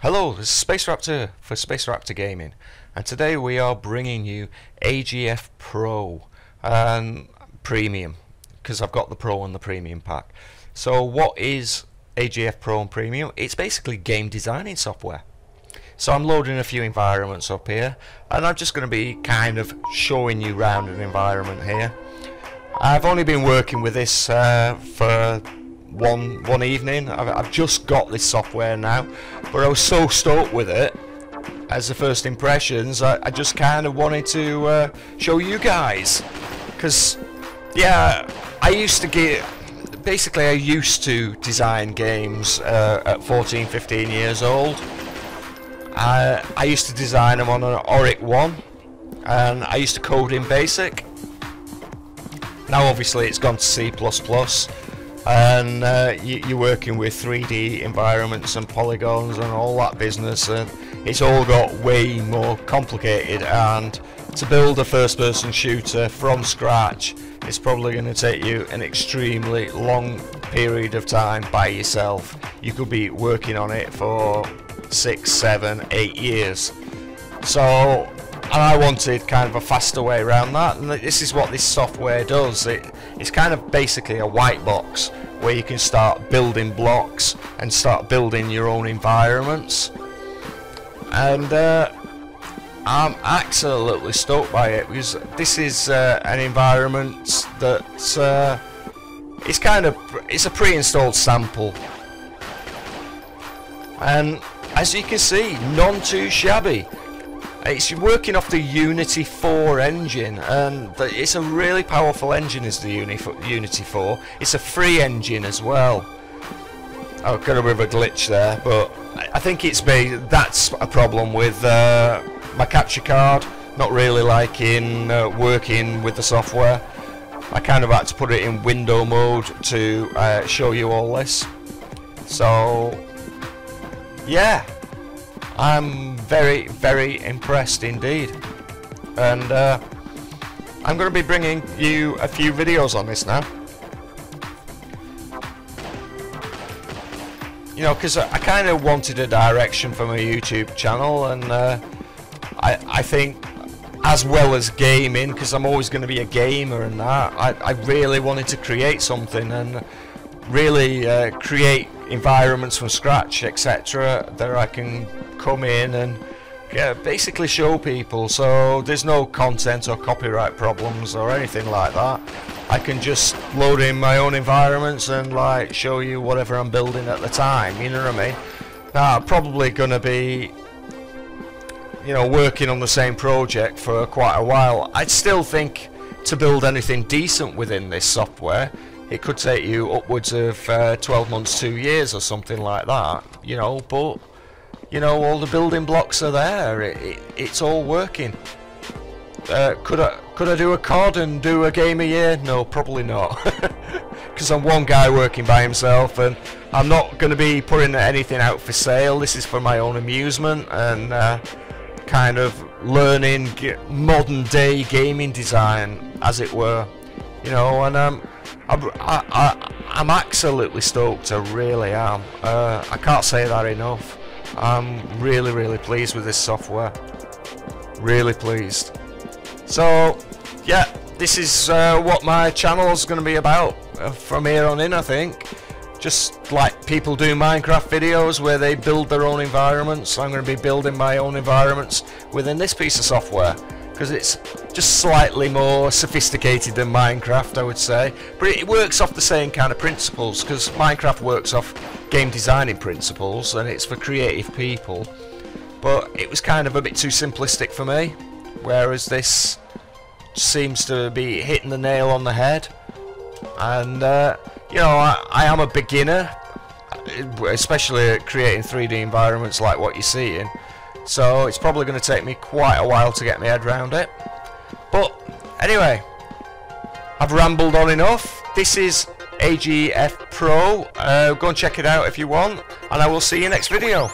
Hello, this is Space Raptor for Space Raptor Gaming, and today we are bringing you AGF Pro and Premium, because I've got the Pro and the Premium pack. So what is AGF Pro and Premium? It's basically game designing software. So I'm loading a few environments up here, and I'm just going to be kind of showing you around an environment here. I've only been working with this uh, for one one evening. I've, I've just got this software now, but I was so stoked with it as the first impressions. I, I just kind of wanted to uh, show you guys, because yeah, I used to get. Basically, I used to design games uh, at 14, 15 years old. I, I used to design them on an Oric 1, and I used to code in BASIC. Now, obviously, it's gone to C++ and uh, you, are working with 3D environments and polygons and all that business and it's all got way more complicated. And to build a first person shooter from scratch it's probably going to take you an extremely long period of time by yourself. You could be working on it for six seven eight years. So and I wanted kind of a faster way around that. And this is what this software does. It, it's kind of basically a white box where you can start building blocks and start building your own environments. And uh, I'm absolutely stoked by it because this is uh, an environment that uh, it's kind of it's a pre-installed sample. And as you can see none too shabby it's working off the Unity 4 engine, and it's a really powerful engine. Is the Unity 4? It's a free engine as well. A bit of a glitch there, but I think it's me. That's a problem with uh, my capture card. Not really liking uh, working with the software. I kind of had to put it in window mode to uh, show you all this. So, yeah. I'm very, very impressed indeed. And uh, I'm going to be bringing you a few videos on this now. You know, because I, I kind of wanted a direction for my YouTube channel, and uh, I, I think as well as gaming, because I'm always going to be a gamer and that, I, I really wanted to create something and really uh, create environments from scratch, etc., that I can come in and yeah, basically show people. So there's no content or copyright problems or anything like that. I can just load in my own environments and like show you whatever I'm building at the time. You know what I mean? Now I'm probably going to be you know working on the same project for quite a while. I'd still think to build anything decent within this software it could take you upwards of uh, 12 months, two years or something like that, you know, but, you know, all the building blocks are there, it, it, it's all working. Uh, could I could I do a COD and do a game a year? No, probably not. Because I'm one guy working by himself and I'm not going to be putting anything out for sale. This is for my own amusement and uh, kind of learning modern day gaming design, as it were. You know, and um, I, I, am absolutely stoked, I really am. Uh, I can't say that enough. I'm really, really pleased with this software. Really pleased. So, yeah, this is uh, what my channel is going to be about uh, from here on in, I think. Just like people do Minecraft videos where they build their own environments, I'm going to be building my own environments within this piece of software because it's just slightly more sophisticated than Minecraft I would say. But it works off the same kind of principles because Minecraft works off game designing principles and it's for creative people. But it was kind of a bit too simplistic for me whereas this seems to be hitting the nail on the head. And uh, you know I, I am a beginner especially at creating 3D environments like what you're seeing. So it's probably going to take me quite a while to get my head around it. But anyway, I've rambled on enough. This is AGF Pro. Uh, go and check it out if you want, and I will see you next video.